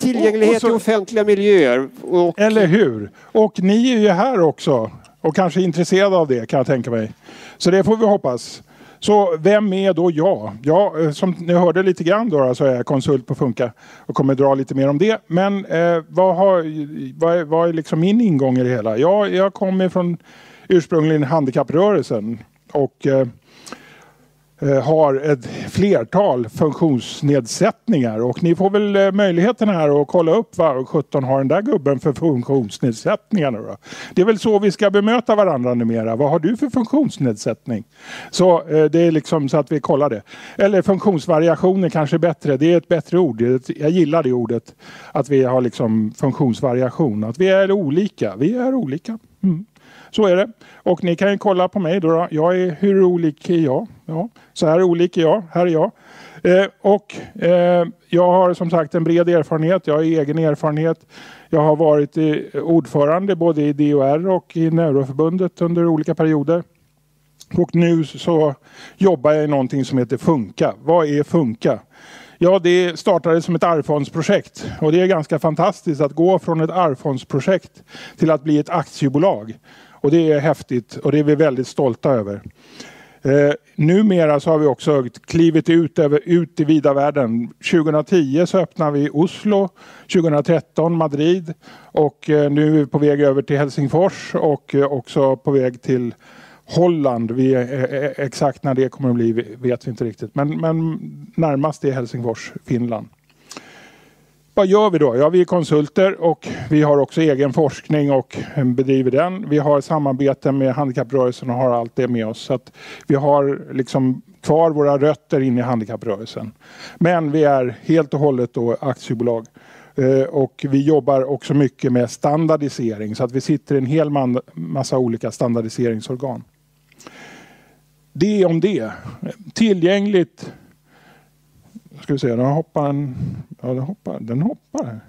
Tillgänglighet Och- och så- i offentliga miljöer. Och, Eller hur? Och ni är ju här också. Och kanske intresserade av det kan jag tänka mig. Så det får vi hoppas. Så vem är då jag? Ja, eh, som ni hörde lite grann då, så är jag konsult på Funka och kommer dra lite mer om det. Men eh, vad, har, vad, är, vad är liksom min ingång i det hela? Ja, jag kommer från ursprungligen handikapprörelsen och eh, eh, Eh, har ett flertal funktionsnedsättningar och ni får väl eh, möjligheten här att kolla upp vad 17 har den där gubben för funktionsnedsättningar nu då. Det är väl så vi ska bemöta varandra numera. Vad har du för funktionsnedsättning? Så eh, det är liksom så att vi kollar det. Eller funktionsvariationer kanske är bättre. Det är ett bättre ord. Jag gillar det ordet. Att vi har liksom funktionsvariation. Att vi är olika. Vi är olika. Mm. Så är det. Och ni kan ju kolla på mig då. då. Jag är, hur olik är jag? Ja, så här olik är jag. Här är jag. Eh, och eh, jag har som sagt en bred erfarenhet. Jag har egen erfarenhet. Jag har varit i, ordförande både i DOR och i Neuroförbundet under olika perioder. Och nu så jobbar jag i någonting som heter Funka. Vad är Funka? Ja, det startade som ett arvsfondsprojekt och det är ganska fantastiskt att gå från ett arvsfondsprojekt till att bli ett aktiebolag. Och det är häftigt och det är vi väldigt stolta över. Eh, numera så har vi också klivit ut, över, ut i vida världen. 2010 så öppnade vi Oslo, 2013 Madrid och eh, nu är vi på väg över till Helsingfors och eh, också på väg till Holland. Vi eh, eh, exakt när det kommer att bli vet vi inte riktigt. Men, men närmast är Helsingfors, Finland. Vad gör vi då? Ja, vi är konsulter och vi har också egen forskning och eh, bedriver den. Vi har samarbete med handikapprörelsen och har allt det med oss. Så att vi har liksom kvar våra rötter in i handikapprörelsen. Men vi är helt och hållet då aktiebolag. Eh, och vi jobbar också mycket med standardisering så att vi sitter i en hel massa olika standardiseringsorgan. Det om det. Tillgängligt Ska vi se, den hoppar en... Ja, den hoppar. Den hoppar.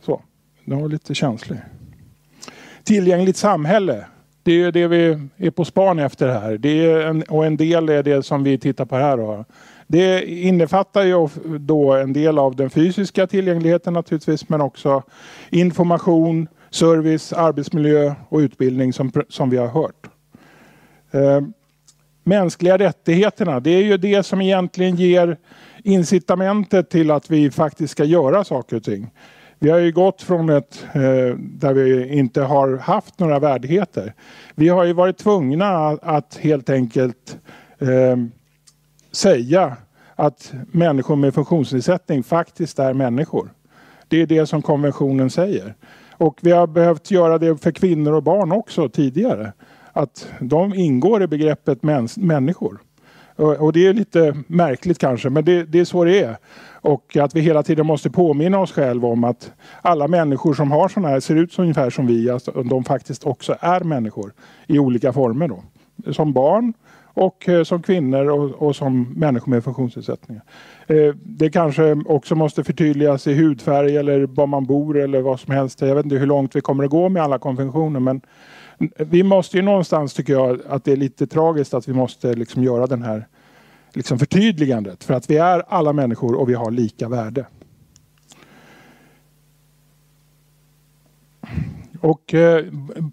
Så. Den var lite känslig. Tillgängligt samhälle. Det är det vi är på span efter här. Det är en, och en del är det som vi tittar på här. Då. Det innefattar ju då en del av den fysiska tillgängligheten naturligtvis men också information, service, arbetsmiljö och utbildning som, som vi har hört. Ehm, Mänskliga rättigheterna, det är ju det som egentligen ger incitamentet till att vi faktiskt ska göra saker och ting. Vi har ju gått från ett eh, där vi inte har haft några värdigheter. Vi har ju varit tvungna att, att helt enkelt eh, säga att människor med funktionsnedsättning faktiskt är människor. Det är det som konventionen säger. Och vi har behövt göra det för kvinnor och barn också tidigare. Att de ingår i begreppet mäns- människor. Och det är lite märkligt kanske, men det, det är så det är. Och att vi hela tiden måste påminna oss själva om att alla människor som har sådana här ser ut så ungefär som vi, Att de faktiskt också är människor i olika former. Då. Som barn och eh, som kvinnor och, och som människor med funktionsnedsättningar. Eh, det kanske också måste förtydligas i hudfärg eller var man bor eller vad som helst. Jag vet inte hur långt vi kommer att gå med alla konventioner men vi måste ju någonstans tycker jag att det är lite tragiskt att vi måste liksom göra den här liksom förtydligandet. För att vi är alla människor och vi har lika värde. Och eh,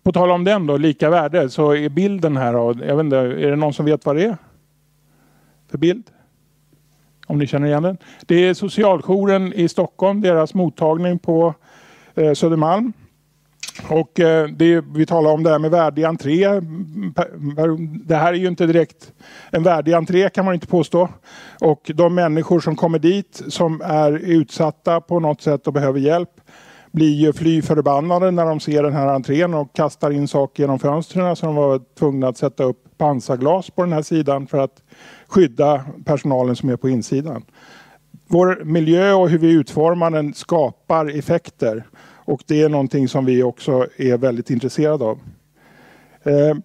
på tal om den då, lika värde, så är bilden här, av... jag vet inte, är det någon som vet vad det är? För bild? Om ni känner igen den? Det är socialjouren i Stockholm, deras mottagning på eh, Södermalm. Och eh, det, vi talar om det här med värdig entré. Det här är ju inte direkt en värdig entré kan man inte påstå. Och de människor som kommer dit som är utsatta på något sätt och behöver hjälp blir ju fly förbannade när de ser den här entrén och kastar in saker genom fönstren så de var tvungna att sätta upp pansarglas på den här sidan för att skydda personalen som är på insidan. Vår miljö och hur vi utformar den skapar effekter och det är någonting som vi också är väldigt intresserade av. Eh,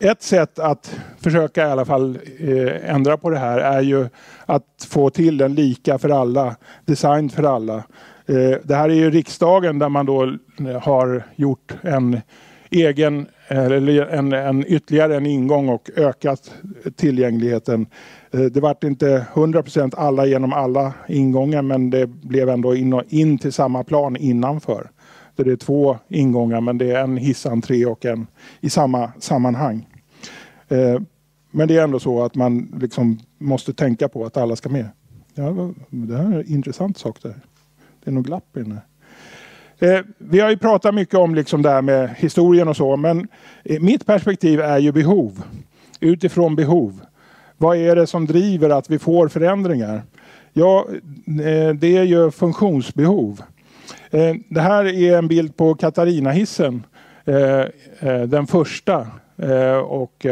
ett sätt att försöka i alla fall eh, ändra på det här är ju att få till en lika för alla, design för alla. Eh, det här är ju riksdagen där man då har gjort en egen, eller en, en ytterligare en ingång och ökat tillgängligheten. Eh, det vart inte 100% alla genom alla ingångar men det blev ändå in, in till samma plan innanför. Det är två ingångar men det är en hissentré och en i samma sammanhang. Eh, men det är ändå så att man liksom måste tänka på att alla ska med. Ja, det här är en intressant sak. Där. Det är nog glapp inne. Eh, vi har ju pratat mycket om liksom det här med historien och så, men eh, mitt perspektiv är ju behov. Utifrån behov. Vad är det som driver att vi får förändringar? Ja, eh, det är ju funktionsbehov. Eh, det här är en bild på Katarinahissen. Eh, den första. Och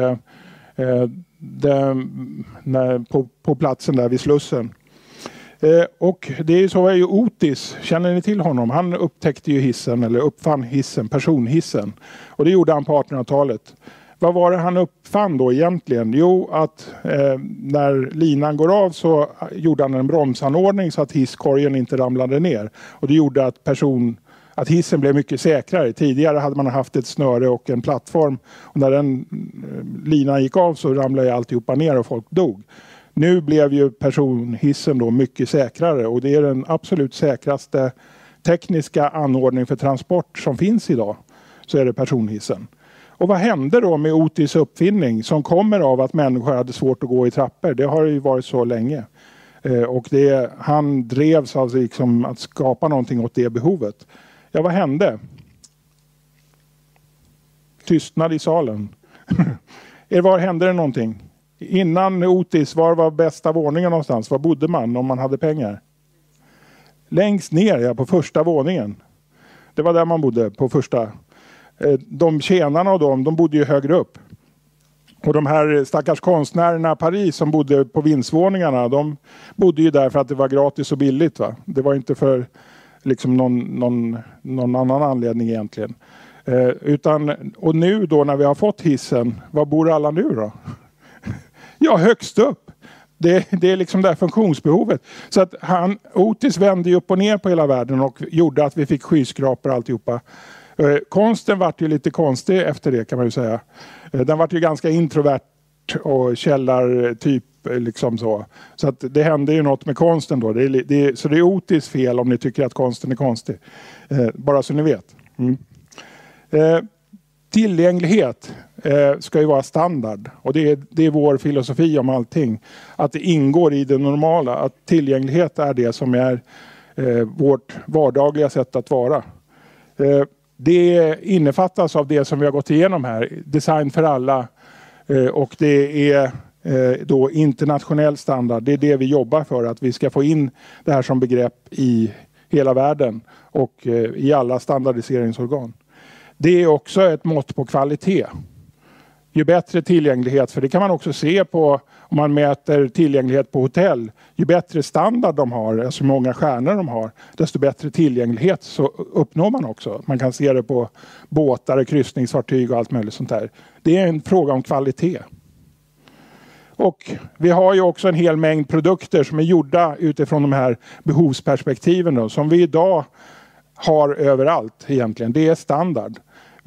den, på, på platsen där vid Slussen. Och det är så är ju Otis, känner ni till honom? Han upptäckte ju hissen, eller uppfann hissen, personhissen. Och det gjorde han på 1800-talet. Vad var det han uppfann då egentligen? Jo, att eh, när linan går av så gjorde han en bromsanordning så att hisskorgen inte ramlade ner. Och det gjorde att person att hissen blev mycket säkrare. Tidigare hade man haft ett snöre och en plattform. Och när den eh, linan gick av så ramlade alltihopa ner och folk dog. Nu blev ju personhissen då mycket säkrare och det är den absolut säkraste tekniska anordning för transport som finns idag. Så är det personhissen. Och vad hände då med Otis uppfinning som kommer av att människor hade svårt att gå i trappor? Det har ju varit så länge. Eh, och det, han drevs av liksom att skapa någonting åt det behovet. Ja, vad hände? Tystnad i salen. var hände det någonting? Innan Otis, var var bästa våningen någonstans? Var bodde man om man hade pengar? Längst ner, ja, på första våningen. Det var där man bodde, på första. Eh, de tjänarna och de, de bodde ju högre upp. Och de här stackars konstnärerna i Paris som bodde på vindsvåningarna, de bodde ju där för att det var gratis och billigt. Va? Det var inte för liksom någon, någon, någon annan anledning egentligen. Eh, utan, och nu då när vi har fått hissen, var bor alla nu då? Ja, högst upp. Det, det, är liksom det här funktionsbehovet. Så att han, Otis vände upp och ner på hela världen och gjorde att vi fick skyskrapor och alltihopa. Eh, konsten vart ju lite konstig efter det kan man ju säga. Eh, den vart ju ganska introvert och källartyp. Eh, liksom så så att det hände ju något med konsten då. Det är, det så det är Otis fel om ni tycker att konsten är konstig. Eh, bara så ni vet. Mm. Eh, Tillgänglighet eh, ska ju vara standard och det är, det är vår filosofi om allting. Att det ingår i det normala, att tillgänglighet är det som är vårt vardagliga sätt att vara. Det innefattas av det som vi har gått igenom här, design för alla eh, och det är eh, då internationell standard. Det är det vi jobbar för, att vi ska få in det här som begrepp i hela världen och eh, i alla standardiseringsorgan. Det är också ett mått på kvalitet. Ju bättre tillgänglighet, för det kan man också se på om man mäter tillgänglighet på hotell. Ju bättre standard de har, alltså hur många stjärnor de har, desto bättre tillgänglighet så uppnår man också. Man kan se det på båtar, kryssningsfartyg och allt möjligt sånt där. Det är en fråga om kvalitet. Och vi har ju också en hel mängd produkter som är gjorda utifrån de här behovsperspektiven då, som vi idag har överallt egentligen. Det är standard.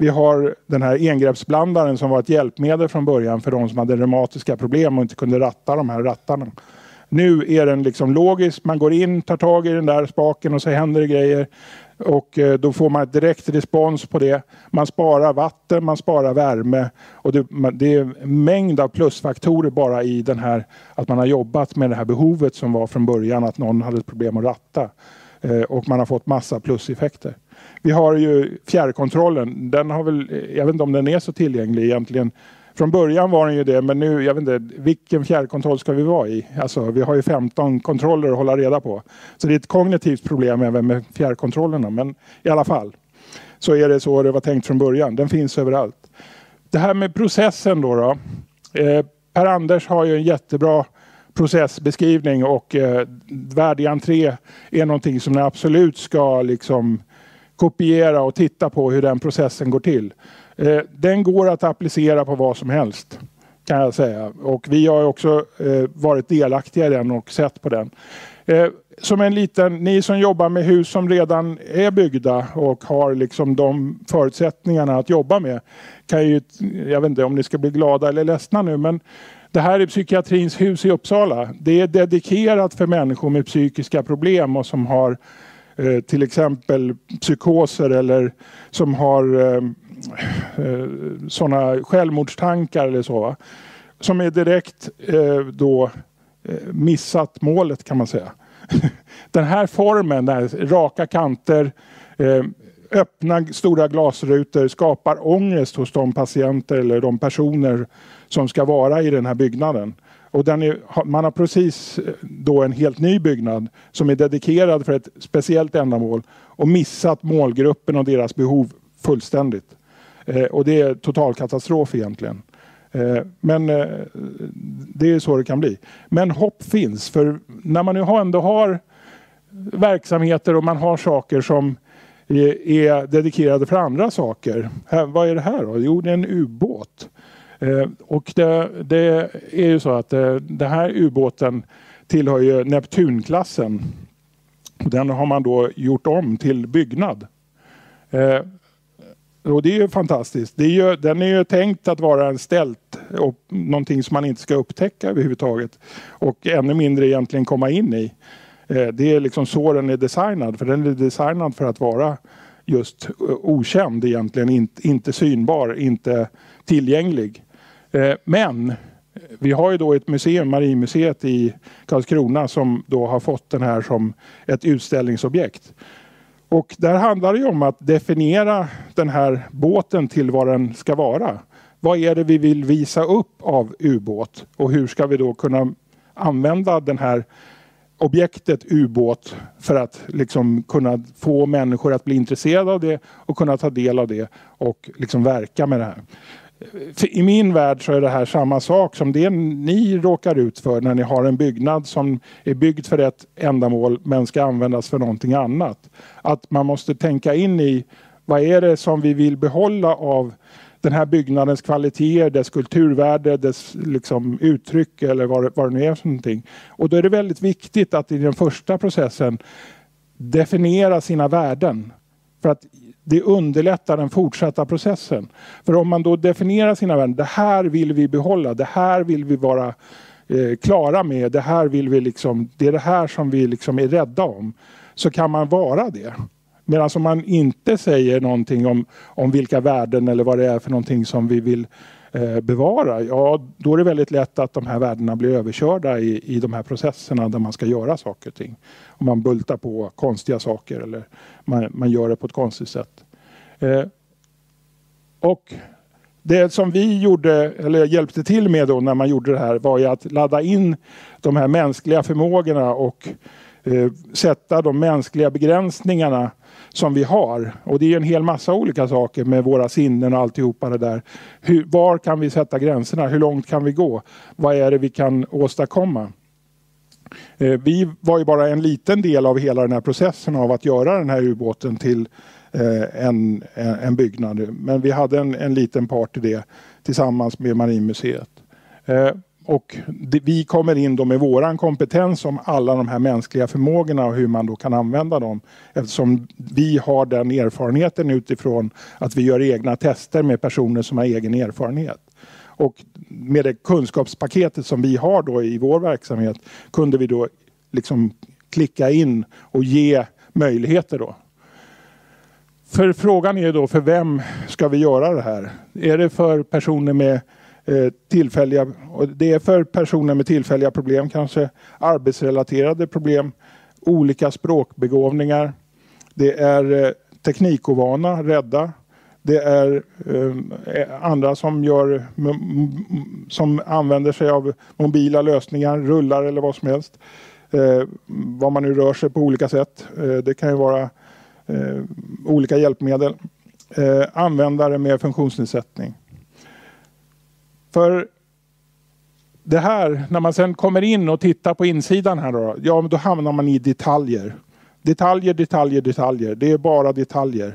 Vi har den här engreppsblandaren som var ett hjälpmedel från början för de som hade reumatiska problem och inte kunde ratta de här rattarna. Nu är den liksom logisk. Man går in, tar tag i den där spaken och så händer det grejer. Och eh, då får man direkt respons på det. Man sparar vatten, man sparar värme. Och det, det är en mängd av plusfaktorer bara i den här att man har jobbat med det här behovet som var från början att någon hade ett problem att ratta. Eh, och man har fått massa pluseffekter. Vi har ju fjärrkontrollen. Den har väl, eh, jag vet inte om den är så tillgänglig egentligen. Från början var den ju det, men nu, jag vet inte, vilken fjärrkontroll ska vi vara i? Alltså, vi har ju 15 kontroller att hålla reda på. Så det är ett kognitivt problem även med fjärrkontrollerna, men i alla fall så är det så det var tänkt från början. Den finns överallt. Det här med processen då. då. Eh, Per-Anders har ju en jättebra processbeskrivning och eh, värdig entré är någonting som ni absolut ska liksom kopiera och titta på hur den processen går till. Eh, den går att applicera på vad som helst kan jag säga och vi har också eh, varit delaktiga i den och sett på den. Eh, som en liten, ni som jobbar med hus som redan är byggda och har liksom de förutsättningarna att jobba med. Kan ju, jag vet inte om ni ska bli glada eller ledsna nu men det här är psykiatrins hus i Uppsala. Det är dedikerat för människor med psykiska problem och som har eh, till exempel psykoser eller som har eh, eh, sådana självmordstankar eller så. Som är direkt eh, då eh, missat målet kan man säga. Den här formen, där raka kanter, eh, öppna stora glasrutor skapar ångest hos de patienter eller de personer som ska vara i den här byggnaden. Och den är, man har precis eh, då en helt ny byggnad som är dedikerad för ett speciellt ändamål och missat målgruppen och deras behov fullständigt. Eh, och det är total katastrof egentligen. Eh, men eh, det är så det kan bli. Men hopp finns för när man nu ändå har verksamheter och man har saker som eh, är dedikerade för andra saker. vad är det här då? Jo, det är en ubåt. Eh, och det, det, är ju så att eh, den här ubåten tillhör ju Neptunklassen. Den har man då gjort om till byggnad. Eh, och det är ju fantastiskt. Det är ju, den är ju tänkt att vara en ställt och någonting som man inte ska upptäcka överhuvudtaget. Och ännu mindre egentligen komma in i. Det är liksom så den är designad. För den är designad för att vara just okänd egentligen. Inte, inte synbar, inte tillgänglig. Eh, men vi har ju då ett museum, Marinmuseet i Karlskrona som då har fått den här som ett utställningsobjekt. Och där handlar det ju om att definiera den här båten till vad den ska vara. Vad är det vi vill visa upp av ubåt och hur ska vi då kunna använda den här objektet ubåt för att liksom kunna få människor att bli intresserade av det och kunna ta del av det och liksom verka med det här i min värld så är det här samma sak som det ni råkar ut för när ni har en byggnad som är byggd för ett ändamål men ska användas för någonting annat. Att man måste tänka in i vad är det som vi vill behålla av den här byggnadens kvaliteter, dess kulturvärde, dess liksom uttryck eller vad, vad det nu är för någonting. Och då är det väldigt viktigt att i den första processen definiera sina värden. För att det underlättar den fortsatta processen. För om man då definierar sina värden, det här vill vi behålla, det här vill vi vara eh, klara med, det här vill vi liksom, det är det här som vi liksom är rädda om. Så kan man vara det. Medan om man inte säger någonting om, om vilka värden eller vad det är för någonting som vi vill eh, Eh, bevara, ja då är det väldigt lätt att de här värdena blir överkörda i, i de här processerna där man ska göra saker och ting. Om man bultar på konstiga saker eller man, man gör det på ett konstigt sätt. Eh, och det som vi gjorde, eller hjälpte till med då när man gjorde det här var ju att ladda in de här mänskliga förmågorna och Eh, sätta de mänskliga begränsningarna som vi har. Och det är en hel massa olika saker med våra sinnen och alltihopa det där. Hur, var kan vi sätta gränserna? Hur långt kan vi gå? Vad är det vi kan åstadkomma? Eh, vi var ju bara en liten del av hela den här processen av att göra den här ubåten till eh, en, en byggnad. Men vi hade en, en liten part i det tillsammans med Marinmuseet. Eh, och och vi kommer in då med våran kompetens om alla de här mänskliga förmågorna och hur man då kan använda dem. Eftersom vi har den erfarenheten utifrån att vi gör egna tester med personer som har egen erfarenhet. Och med det kunskapspaketet som vi har då i vår verksamhet kunde vi då liksom klicka in och ge möjligheter då. För frågan är då för vem ska vi göra det här? Är det för personer med Eh, tillfälliga, och det är för personer med tillfälliga problem kanske, arbetsrelaterade problem, olika språkbegåvningar. Det är eh, teknikovana, rädda. Det är eh, eh andra som, gör, som använder sig av mobila lösningar, rullar eller vad som helst. Eh, vad man nu rör sig på olika sätt. Eh, det kan ju vara eh, olika hjälpmedel. Eh, användare med funktionsnedsättning. För det här, när man sen kommer in och tittar på insidan här då, ja då hamnar man i detaljer. Detaljer, detaljer, detaljer. Det är bara detaljer.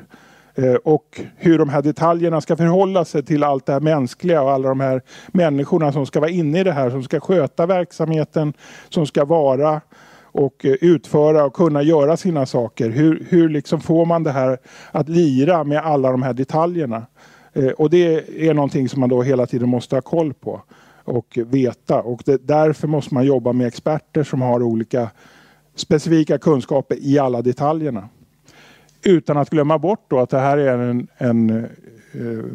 Eh, och hur de här detaljerna ska förhålla sig till allt det här mänskliga och alla de här människorna som ska vara inne i det här, som ska sköta verksamheten, som ska vara och eh, utföra och kunna göra sina saker. Hur, hur liksom får man det här att lira med alla de här detaljerna? Eh, och det är någonting som man då hela tiden måste ha koll på och veta. Och det, därför måste man jobba med experter som har olika specifika kunskaper i alla detaljerna. Utan att glömma bort då att det här är en, en eh,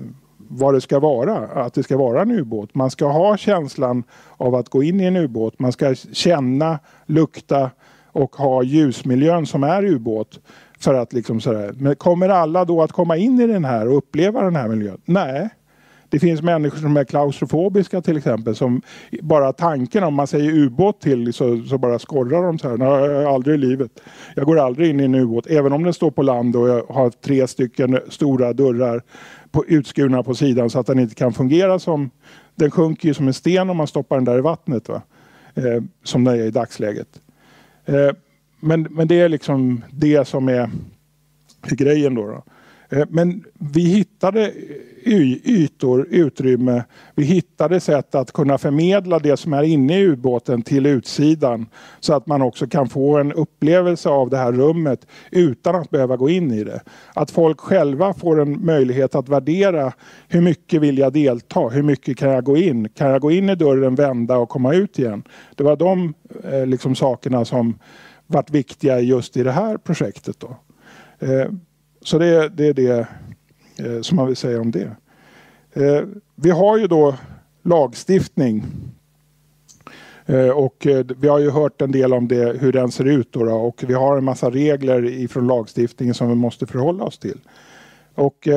vad det ska vara, att det ska vara en ubåt. Man ska ha känslan av att gå in i en ubåt. Man ska känna, lukta och ha ljusmiljön som är ubåt. För att liksom sådär. Men kommer alla då att komma in i den här och uppleva den här miljön? Nej, det finns människor som är klaustrofobiska till exempel. Som bara tanken om man säger ubåt till så, så bara skorrar de så här. Nej, aldrig i livet. Jag går aldrig in i en ubåt. Även om den står på land och jag har tre stycken stora dörrar på, utskurna på sidan så att den inte kan fungera som... Den sjunker ju som en sten om man stoppar den där i vattnet. Va? Eh, som den är i dagsläget. Eh, men, men det är liksom det som är, är grejen då. då. Eh, men vi hittade ytor, utrymme. Vi hittade sätt att kunna förmedla det som är inne i ubåten till utsidan så att man också kan få en upplevelse av det här rummet utan att behöva gå in i det. Att folk själva får en möjlighet att värdera hur mycket vill jag delta? Hur mycket kan jag gå in? Kan jag gå in i dörren, vända och komma ut igen? Det var de eh, liksom, sakerna som varit viktiga just i det här projektet. Då. Eh, så det, det är det eh, som man vill säga om det. Eh, vi har ju då lagstiftning och vi har ju hört en del om det, hur den ser ut då, då och vi har en massa regler ifrån lagstiftningen som vi måste förhålla oss till. Och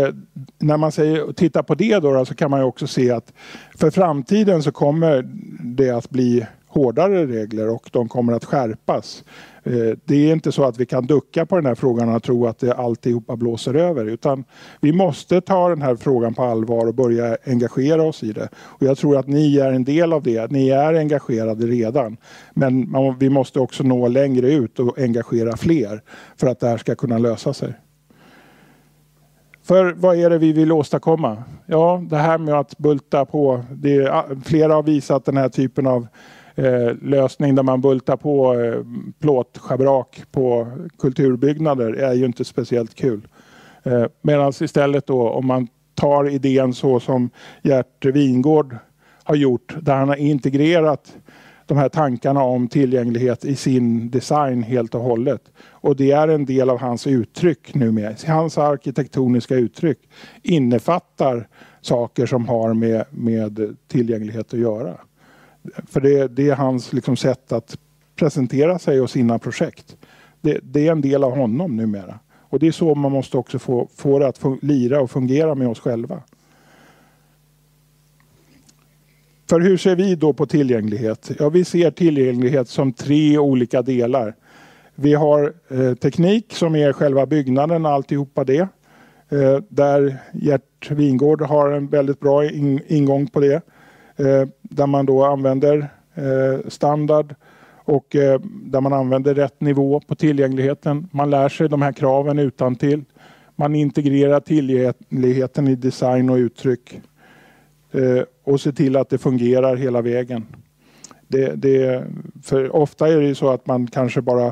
när man säger, tittar på det då, då, så kan man ju också se att för framtiden så kommer det att bli hårdare regler och de kommer att skärpas. Eh, det är inte så att vi kan ducka på den här frågan och tro att det alltihopa blåser över utan vi måste ta den här frågan på allvar och börja engagera oss i det. Och jag tror att ni är en del av det. Ni är engagerade redan. Men vi måste också nå längre ut och engagera fler för att det här ska kunna lösa sig. För vad är det vi vill åstadkomma? Ja, det här med att bulta på. Det är, flera har visat den här typen av Eh, lösning där man bultar på eh, plåtschabrak på kulturbyggnader är ju inte speciellt kul. Eh, Medan istället då om man tar idén så som Gert Wingård har gjort där han har integrerat de här tankarna om tillgänglighet i sin design helt och hållet. Och det är en del av hans uttryck numera. Hans arkitektoniska uttryck innefattar saker som har med, med tillgänglighet att göra. För det, det är hans liksom, sätt att presentera sig och sina projekt. Det, det, är en del av honom numera. Och det är så man måste också få, få det att lira och fungera med oss själva. För hur ser vi då på tillgänglighet? Ja, vi ser tillgänglighet som tre olika delar. Vi har eh, teknik som är själva byggnaden, alltihopa det. Eh, där Gert Wingård har en väldigt bra in, ingång på det. Eh, där man då använder eh, standard och eh, där man använder rätt nivå på tillgängligheten. Man lär sig de här kraven utan till. Man integrerar tillgängligheten i design och uttryck eh, och ser till att det fungerar hela vägen. Det, det, för ofta är det ju så att man kanske bara...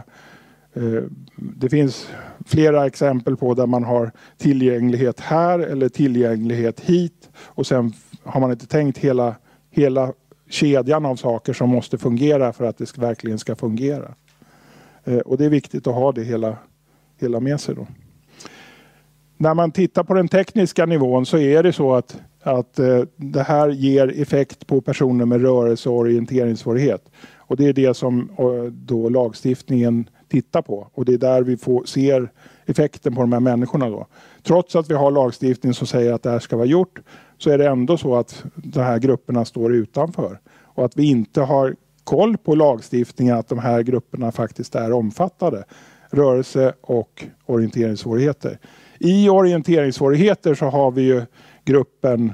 Eh, det finns flera exempel på där man har tillgänglighet här eller tillgänglighet hit och sen har man inte tänkt hela hela kedjan av saker som måste fungera för att det verkligen ska fungera. Eh, och det är viktigt att ha det hela, hela med sig. Då. När man tittar på den tekniska nivån så är det så att, att eh, det här ger effekt på personer med rörelse och orienteringssvårighet. Och det är det som eh, då lagstiftningen tittar på och det är där vi får, ser effekten på de här människorna. Då. Trots att vi har lagstiftning som säger att det här ska vara gjort så är det ändå så att de här grupperna står utanför. Och att vi inte har koll på lagstiftningen att de här grupperna faktiskt är omfattade. Rörelse och orienteringssvårigheter. I orienteringssvårigheter så har vi ju gruppen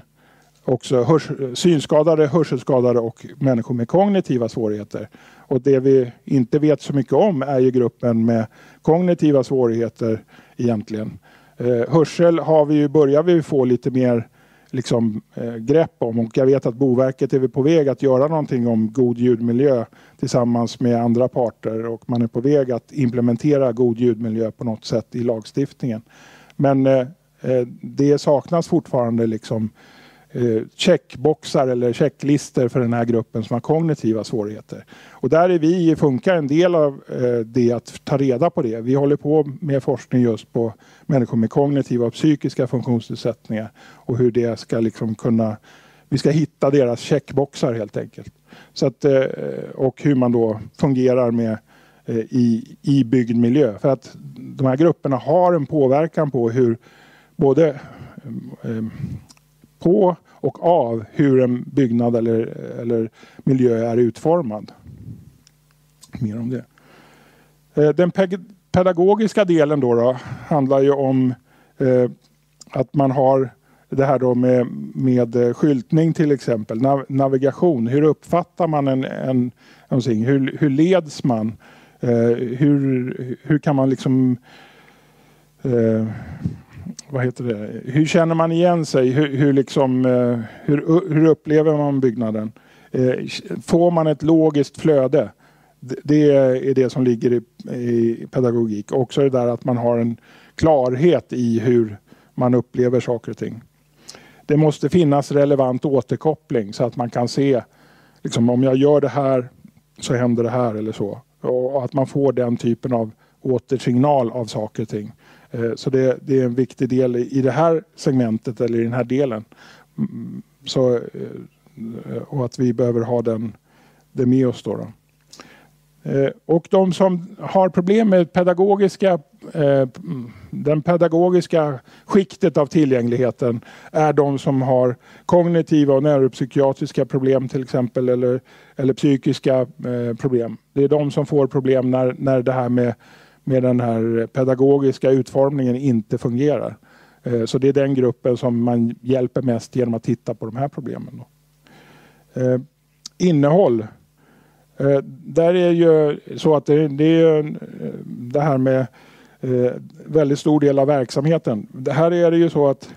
också hörs synskadade, hörselskadade och människor med kognitiva svårigheter. Och det vi inte vet så mycket om är ju gruppen med kognitiva svårigheter egentligen. Eh, hörsel har vi ju, börjar vi få lite mer liksom, eh, grepp om. Och jag vet att Boverket är på väg att göra någonting om god ljudmiljö tillsammans med andra parter och man är på väg att implementera god ljudmiljö på något sätt i lagstiftningen. Men eh, eh det saknas fortfarande liksom eh, Eh, checkboxar eller checklister för den här gruppen som har kognitiva svårigheter. Och där är vi i Funka en del av eh, det att ta reda på det. Vi håller på med forskning just på människor med kognitiva och psykiska funktionsnedsättningar och hur det ska liksom kunna vi ska hitta deras checkboxar helt enkelt. Så att, eh, och hur man då fungerar med i, i byggd miljö. För att de här grupperna har en påverkan på hur både på och av hur en byggnad eller, eller miljö är utformad. Mer om det. Eh, den pedagogiska delen då, då handlar ju om eh, att man har det här då med, med eh, skyltning till exempel, Nav navigation. Hur uppfattar man en, en, någonting? Hur, hur leds man? Eh, hur, hur kan man liksom eh, vad heter det? Hur känner man igen sig? Hur, hur, liksom, eh, hur, hur upplever man byggnaden? Eh, får man ett logiskt flöde? Det är det som ligger i, i pedagogik. Också det där att man har en klarhet i hur man upplever saker och ting. Det måste finnas relevant återkoppling så att man kan se liksom, om jag gör det här så händer det här eller så. Och att man får den typen av återsignal av saker och ting. Eh, så det, det, är en viktig del i det här segmentet eller i den här delen. Mm, så, eh, och att vi behöver ha den, det med oss. Då, då. Eh, och de som har problem med pedagogiska, den pedagogiska skiktet av tillgängligheten är de som har kognitiva och neuropsykiatriska problem till exempel eller, eller psykiska problem. Det är de som får problem när, när det här med med den här pedagogiska utformningen inte fungerar. Eh, så det är den gruppen som man hjälper mest genom att titta på de här problemen. Eh, innehåll. Eh, där är ju så att det, är det här med väldigt stor del av verksamheten. Det här är det ju så att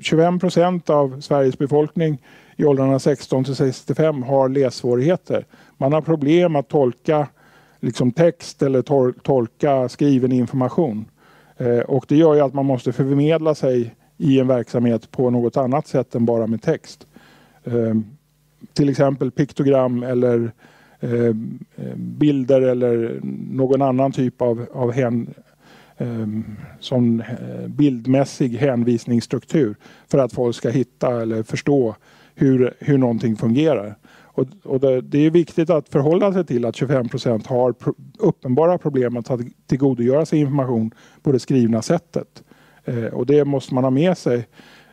25 procent av Sveriges befolkning i åldrarna 16 till 65 har lässvårigheter. Man har problem att tolka liksom text eller tol tolka skriven information. Eh, och det gör ju att man måste förmedla sig i en verksamhet på något annat sätt än bara med text. Eh, till exempel piktogram eller eh, bilder eller någon annan typ av, av hän, eh, sån eh, bildmässig hänvisningsstruktur för att folk ska hitta eller förstå hur, hur någonting fungerar. Och, och det, det, är viktigt att förhålla sig till att 25 procent har pro, uppenbara problem att tillgodogöra sig information på det skrivna sättet. Eh, och det måste man ha med sig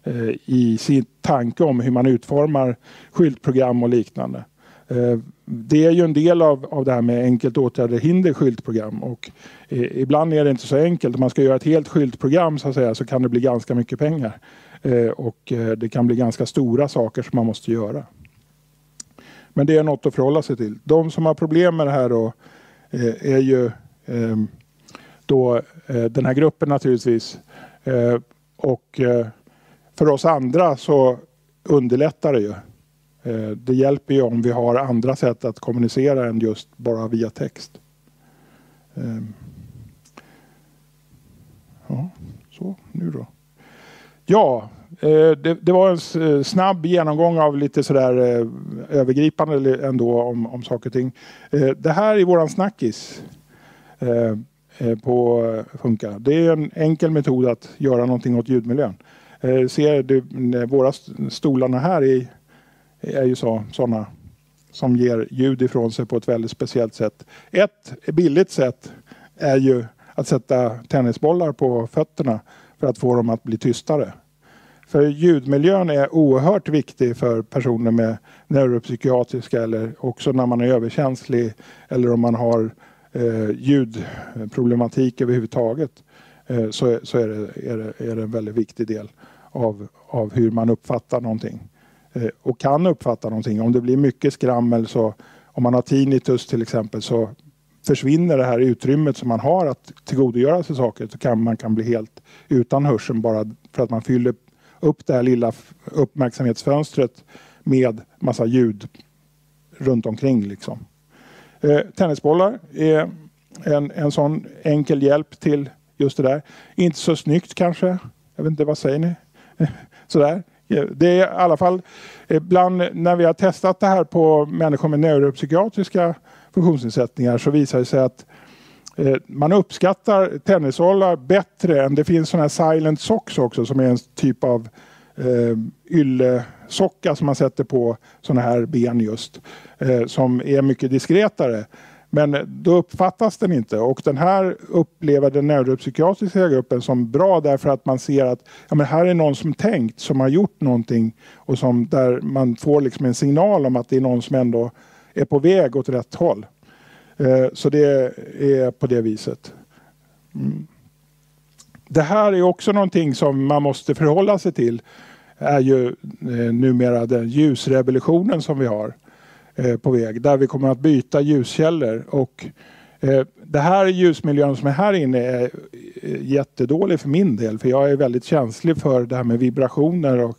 eh, i sin tanke om hur man utformar skyltprogram och liknande. Eh, det är ju en del av, av det här med enkelt åtgärder hinder skyltprogram och eh, ibland är det inte så enkelt. Om man ska göra ett helt skyltprogram så, att säga, så kan det bli ganska mycket pengar. Eh, och eh, det kan bli ganska stora saker som man måste göra. Men det är något att förhålla sig till. De som har problem med det här då, eh, är ju eh, då, eh, den här gruppen naturligtvis. Eh, och eh, för oss andra så underlättar det ju. Eh, det hjälper ju om vi har andra sätt att kommunicera än just bara via text. Ehm, ja, så nu då. Ja, Eh, det, det, var en eh, snabb genomgång av lite sådär eh, övergripande ändå om, om saker och ting. Eh, det här är våran snackis på Funka. Det är en enkel metod att göra någonting åt ljudmiljön. Ser du, våra stolarna här är, är ju sådana som ger ljud ifrån sig på ett väldigt speciellt sätt. Ett billigt sätt är ju att sätta tennisbollar på fötterna för att få dem att bli tystare. För ljudmiljön är oerhört viktig för personer med neuropsykiatriska eller också när man är överkänslig eller om man har eh, ljudproblematik överhuvudtaget eh, så, så är, det, är, det, är det en väldigt viktig del av, av hur man uppfattar någonting. Eh, och kan uppfatta någonting. Om det blir mycket skrammel så om man har tinnitus till exempel så försvinner det här utrymmet som man har att tillgodogöra sig saker så kan man kan bli helt utan hörseln bara för att man fyller upp det här lilla uppmärksamhetsfönstret med massa ljud runt omkring. Liksom. Eh, tennisbollar är en, en sån enkel hjälp till just det där. Inte så snyggt kanske. Jag vet inte, vad säger ni? Sådär. Eh, det är i alla fall ibland när vi har testat det här på människor med neuropsykiatriska funktionsnedsättningar så visar det sig att eh, Eh, man uppskattar tennisbollar bättre än det finns sådana här silent socks också som är en typ av eh, yllesocka som man sätter på sådana här ben just. Eh, som är mycket diskretare. Men då uppfattas den inte och den här upplever den neuropsykiatriska gruppen som bra därför att man ser att ja, men här är någon som tänkt, som har gjort någonting och som, där man får liksom en signal om att det är någon som ändå är på väg åt rätt håll. Eh, så det är på det viset. Mm. Det här är också någonting som man måste förhålla sig till är ju eh, numera den ljusrevolutionen som vi har eh, på väg där vi kommer att byta ljuskällor och det här ljusmiljön som är här inne är jättedålig för min del för jag är väldigt känslig för det här med vibrationer och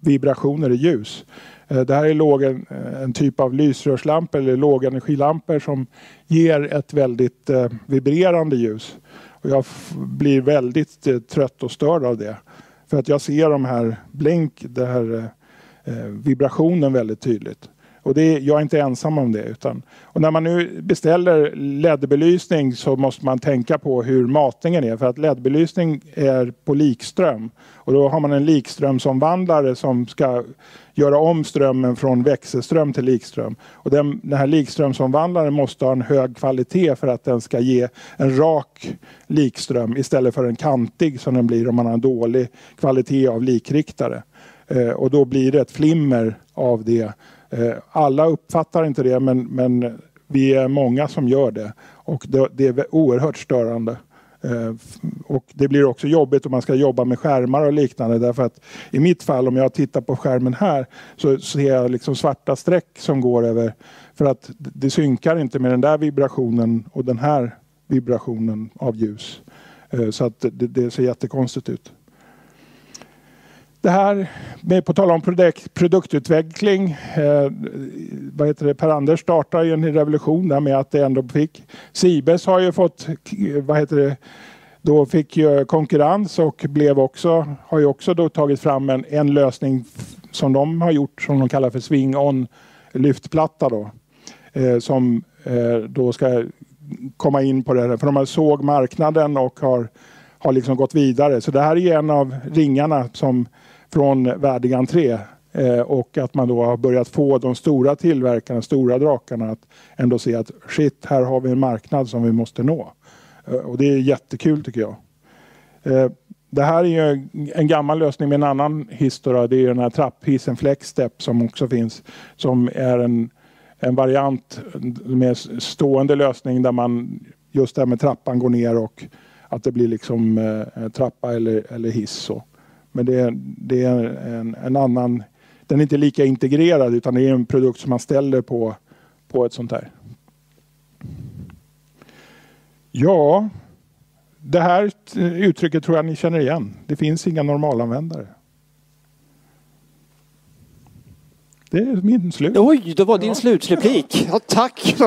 vibrationer i ljus. Eh, det här är låg, eh, en, typ av lysrörslampor eller lågenergilampor som ger ett väldigt eh, vibrerande ljus. Och jag blir väldigt eh, trött och störd av det. För att jag ser de här blink, den här eh, eh, vibrationen väldigt tydligt. Och det är, jag är inte ensam om det. Utan, och när man nu beställer LED-belysning så måste man tänka på hur matningen är. För att LED-belysning är på likström. Och då har man en likströmsomvandlare som ska göra om strömmen från växelström till likström. Och den, den här likströmsomvandlaren måste ha en hög kvalitet för att den ska ge en rak likström istället för en kantig som den blir om man har en dålig kvalitet av likriktare. Eh, och då blir det ett flimmer av det Eh, alla uppfattar inte det men, men vi är många som gör det och det, det är oerhört störande. Eh, och det blir också jobbigt om man ska jobba med skärmar och liknande därför att i mitt fall om jag tittar på skärmen här så ser jag liksom svarta streck som går över för att det synkar inte med den där vibrationen och den här vibrationen av ljus. Eh, så att det, det ser jättekonstigt ut. Det här, med, på tal om produkt, produktutveckling. Eh, vad heter det, Per-Anders startade ju en revolution där med att det ändå fick. Sibes har ju fått, vad heter det, då fick ju konkurrens och blev också, har ju också då tagit fram en, en lösning som de har gjort som de kallar för swing on lyftplatta då. Eh, som eh, då ska komma in på det här. För de såg marknaden och har, har liksom gått vidare. Så det här är en av ringarna som från värdig entré. Eh, och att man då har börjat få de stora tillverkarna, stora drakarna att ändå se att shit, här har vi en marknad som vi måste nå. Eh, och det är jättekul tycker jag. Eh, det här är ju en gammal lösning med en annan historia. Det är den här trapphissen Flexstep som också finns. Som är en, en variant med stående lösning där man just det här med trappan går ner och att det blir liksom trappa eller, eller hiss. och.. Men det är, det är en, en, annan, den är inte lika integrerad utan det är en produkt som man ställer på, på ett sånt här. Ja, det här uttrycket tror jag ni känner igen. Det finns inga normalanvändare. Det är min slut. Oj, då var din ja. slutreplik. Ja, tack!